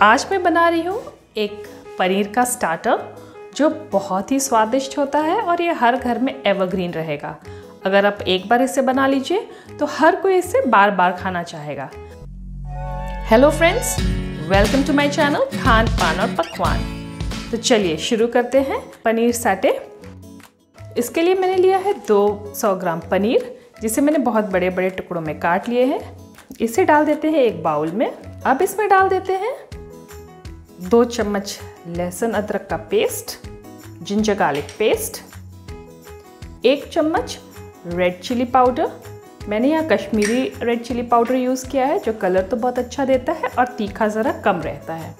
आज मैं बना रही हूँ एक पनीर का स्टार्टर जो बहुत ही स्वादिष्ट होता है और ये हर घर में एवरग्रीन रहेगा। अगर आप एक बार इसे बना लीजिए तो हर कोई इसे बार बार खाना चाहेगा। Hello friends welcome to my channel Khan पान और पकवान तो चलिए शुरू करते हैं पनीर साटे इसके लिए मैंने लिया है 200 ग्राम पनीर, जिसे मैंने बहुत बड़े बड़े टुकड़ों में काट लिए हैं। इसे डाल देते हैं एक बाउल में। अब इसमें डाल देते हैं दो चम्मच लहसुन अदरक का पेस्ट जिंजर गार्लिक पेस्ट एक चम्मच रेड चिली पाउडर मैंने यहाँ Kashmiri red chilli powder use किया है, जो कलर तो बहुत अच्छा देता है और तीखा ज़रा कम रहता है।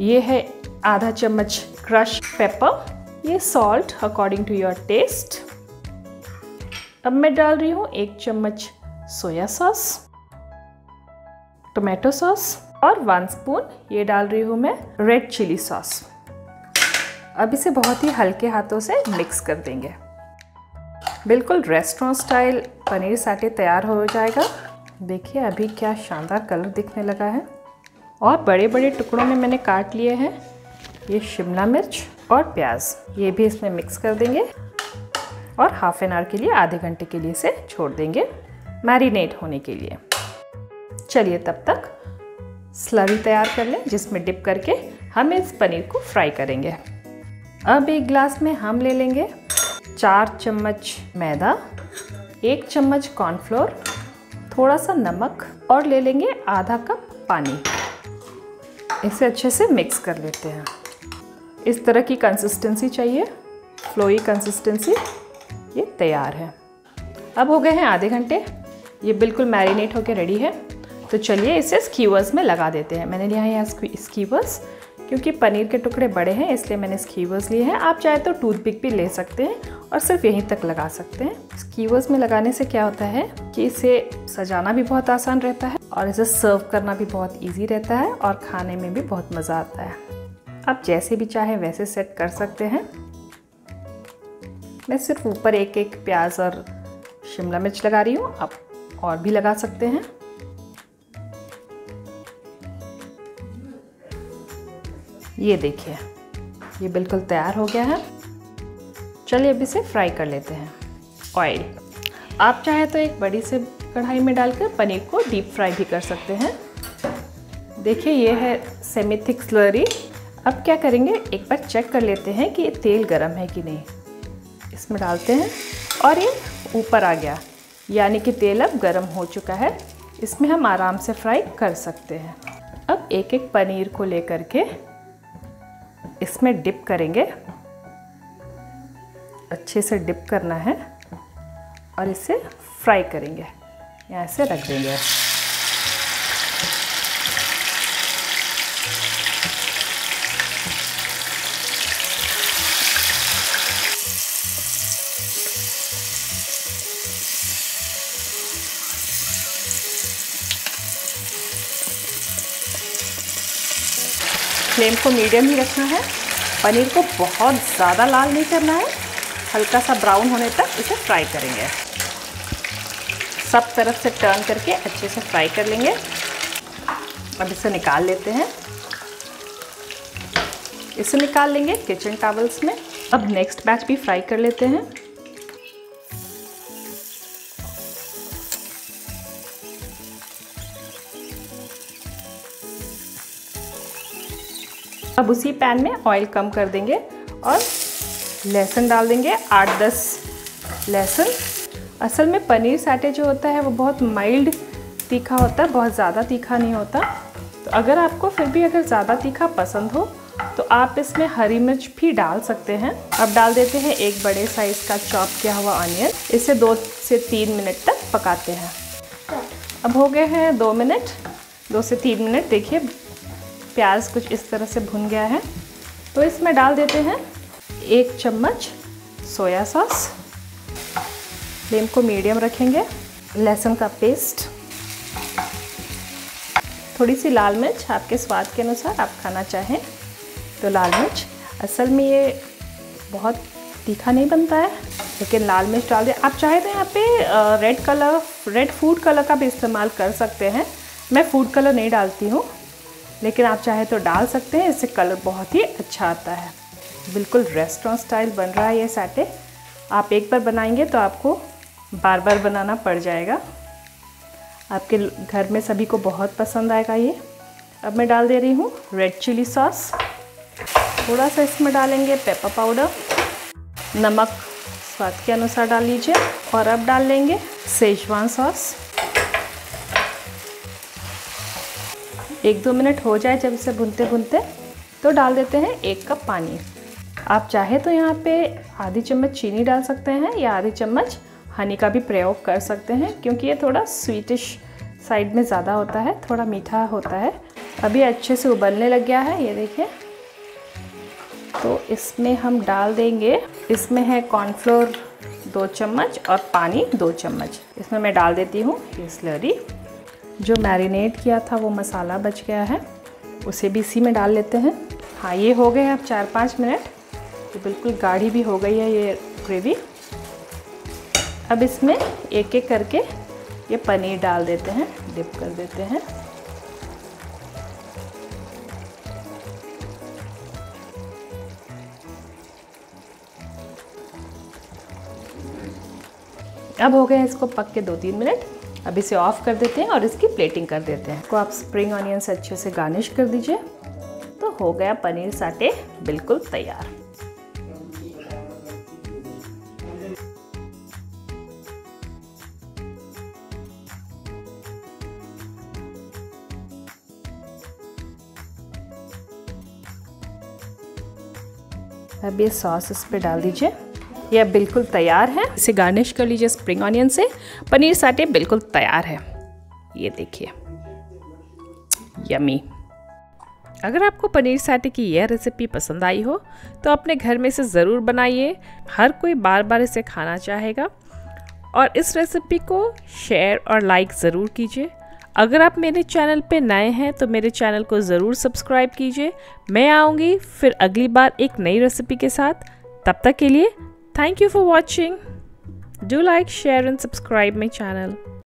ये है आधा चम्मच क्रश पेपर ये salt according to your taste अब मैं डाल रही हूँ एक चम्मच सोया सॉस टोमेटो सॉस और वन स्पून ये डाल रही हूँ मैं रेड चिली सॉस अब इसे बहुत ही हल्के हाथों से मिक्स कर देंगे. बिल्कुल रेस्टोरेंट स्टाइल पनीर साटे तैयार हो जाएगा. देखिए अभी क्या शानदार कलर दिखने लगा है. और बड़े बड़े टुकड़ों में मैंने काट लिए हैं. ये शिमला मिर्च और प्याज, ये भी इसमें मिक्स कर देंगे. और हाफ़ एन आवर के लिए, आधे घंटे के लिए इसे छोड़ देंगे मैरिनेट होने के लिए. चलिए तब तक स्लरी तैयार कर लें, जिसमें डिप करके हम इस पनीर को फ्राई करेंगे। अब एक ग्लास में हम ले लेंगे चार चम्मच मैदा, एक चम्मच कॉर्नफ्लोर थोड़ा सा नमक और ले लेंगे आधा कप पानी। इसे अच्छे से मिक्स कर लेते हैं। इस तरह की कंसिस्टेंसी चाहिए फ्लोई कंसिस्टेंसी ये तैयार है। अब हो गए हैं आधे घंटे। ये बिल्कुल मैरिनेट होकर रेडी है। तो चलिए इसे स्कीवर्स में लगा देते हैं। मैंने लिया है यहाँ स्कीवर्स क्योंकि पनीर के टुकड़े बड़े हैं, इसलिए मैंने स्कीवर्स लिए हैं। आप चाहे तो टूथपिक भी ले सकते हैं और सिर्फ़ यहीं तक लगा सकते हैं। स्कीवर्स में लगाने से क्या होता है कि इसे सजाना भी बहुत आसान रहता है और इसे सर्व करना भी बहुत ईजी रहता है और खाने में भी बहुत मज़ा आता है। आप जैसे भी चाहें वैसे सेट कर सकते हैं। मैं सिर्फ़ ऊपर एक एक प्याज और शिमला मिर्च लगा रही हूँ, आप और भी लगा सकते हैं। ये देखिए, ये बिल्कुल तैयार हो गया है। चलिए अब इसे फ्राई कर लेते हैं। ऑयल आप चाहे तो एक बड़ी से कढ़ाई में डालकर पनीर को डीप फ्राई भी कर सकते हैं। देखिए, ये है सेमी थिक स्लरी अब क्या करेंगे, एक बार चेक कर लेते हैं कि ये तेल गर्म है कि नहीं। इसमें डालते हैं और ये ऊपर आ गया। यानी कि तेल अब गर्म हो चुका है। इसमें हम आराम से फ्राई कर सकते हैं। अब एक एक पनीर को लेकर के इसमें डिप करेंगे। अच्छे से डिप करना है और इसे फ्राई करेंगे। यहाँ से रख देंगे। फ्लेम को मीडियम ही रखना है। पनीर को बहुत ज़्यादा लाल नहीं करना है। हल्का सा ब्राउन होने तक इसे फ्राई करेंगे। सब तरफ़ से टर्न करके अच्छे से फ्राई कर लेंगे। अब इसे निकाल लेते हैं। इसे निकाल लेंगे किचन टावल्स में। अब नेक्स्ट बैच भी फ्राई कर लेते हैं। अब उसी पैन में ऑयल कम कर देंगे और लहसुन डाल देंगे आठ दस लहसुन। असल में पनीर साटे जो होता है वो बहुत माइल्ड तीखा होता है, बहुत ज़्यादा तीखा नहीं होता। तो अगर आपको फिर भी अगर ज़्यादा तीखा पसंद हो तो आप इसमें हरी मिर्च भी डाल सकते हैं। अब डाल देते हैं एक बड़े साइज़ का चॉप किया हुआ ऑनियन इसे दो से तीन मिनट तक पकाते हैं। अब हो गए हैं दो मिनट दो से तीन मिनट देखिए प्याज कुछ इस तरह से भुन गया है। तो इसमें डाल देते हैं एक चम्मच सोया सॉस। फ्लेम को मीडियम रखेंगे। लहसुन का पेस्ट। थोड़ी सी लाल मिर्च आपके स्वाद के अनुसार आप खाना चाहें तो लाल मिर्च। असल में ये बहुत तीखा नहीं बनता है, लेकिन लाल मिर्च डाल दें। आप चाहे तो यहाँ पे red colour red food colour का भी इस्तेमाल कर सकते हैं। मैं फ़ूड कलर नहीं डालती हूँ। लेकिन आप चाहे तो डाल सकते हैं, इससे कलर बहुत ही अच्छा आता है। बिल्कुल रेस्टोरेंट स्टाइल बन रहा है ये साटे आप एक बार बनाएँगे तो आपको बार बार बनाना पड़ जाएगा। आपके घर में सभी को बहुत पसंद आएगा ये। अब मैं डाल दे रही हूँ रेड चिली सॉस थोड़ा सा इसमें डालेंगे पेपर पाउडर नमक स्वाद के अनुसार डाल लीजिए। और अब डाल लेंगे सेजवान सॉस एक दो मिनट हो जाए जब इसे भुनते भुनते तो डाल देते हैं एक कप पानी। आप चाहे तो यहाँ पे आधी चम्मच चीनी डाल सकते हैं या आधी चम्मच हनी का भी प्रयोग कर सकते हैं, क्योंकि ये थोड़ा स्वीटिश साइड में ज़्यादा होता है, थोड़ा मीठा होता है। अभी अच्छे से उबलने लग गया है, ये देखिए। तो इसमें हम डाल देंगे, इसमें है कॉर्नफ्लोर दो चम्मच और पानी दो चम्मच। इसमें मैं डाल देती हूँ, ये स्लरी जो मैरिनेट किया था वो मसाला बच गया है, उसे भी इसी में डाल लेते हैं। हाँ ये हो गए अब चार पाँच मिनट। ये बिल्कुल गाढ़ी भी हो गई है ये ग्रेवी। अब इसमें एक एक करके ये पनीर डाल देते हैं, डिप कर देते हैं। अब हो गए इसको पक के दो तीन मिनट। अब इसे ऑफ़ कर देते हैं और इसकी प्लेटिंग कर देते हैं। इसको आप स्प्रिंग ऑनियन से अच्छे से गार्निश कर दीजिए। तो हो गया पनीर साटे बिल्कुल तैयार। अब ये सॉस इस पर डाल दीजिए। ये बिल्कुल तैयार है। इसे गार्निश कर लीजिए स्प्रिंग ऑनियन से। पनीर साटे बिल्कुल तैयार है। ये देखिए। यमी अगर आपको पनीर साटे की यह रेसिपी पसंद आई हो तो अपने घर में इसे ज़रूर बनाइए। हर कोई बार बार इसे खाना चाहेगा। और इस रेसिपी को शेयर और लाइक ज़रूर कीजिए। अगर आप मेरे चैनल पे नए हैं तो मेरे चैनल को ज़रूर सब्सक्राइब कीजिए। मैं आऊँगी फिर अगली बार एक नई रेसिपी के साथ। तब तक के लिए Thank you for watching. Do like, share and subscribe my channel.